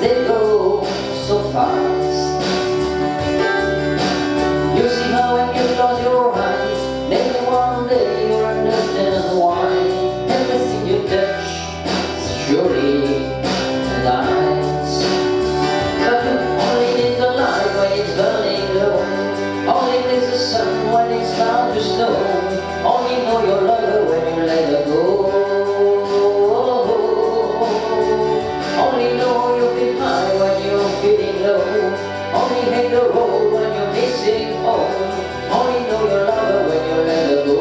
they go so fast. When you're missing home. Only know your lover when you let her go.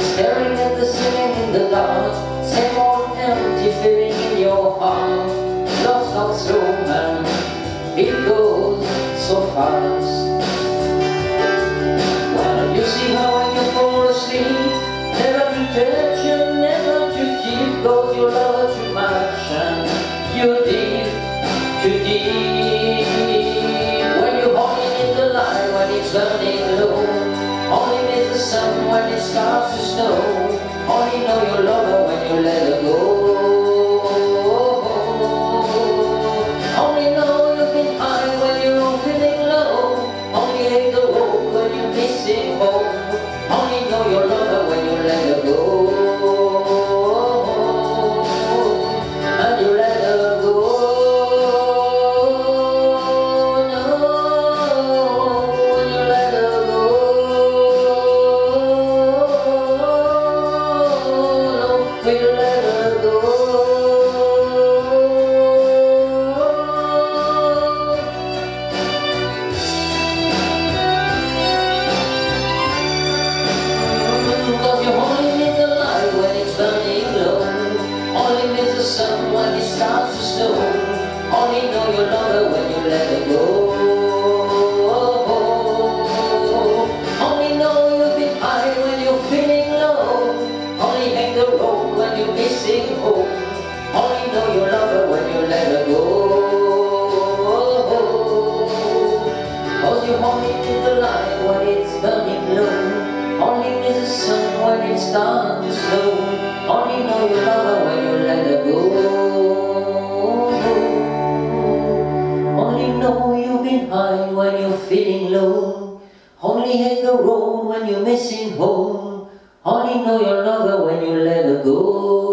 Staring at the ceiling in the dark, same old empty feeling in your heart. Love's not slow, man, it goes so fast. Well, you see how when you fall asleep, never to touch never to keep, cause you love Only in the sun when it's starts to snow, only know you love her when you let sun when it to snow Only know you love her when you let her go. Only know you've been high when you're feeling low. Only hate the road when you're missing home Only know you love her when you let her go. Cause you only need the light when it's burning low. Only miss the sun when it starts to snow when you're feeling low. Only hate the road when you're missing home. Only know you love her when you let her go